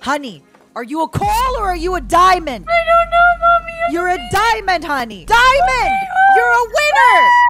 Honey, are you a coal or are you a diamond? I don't know, mommy. You're a diamond, honey. Diamond! Okay!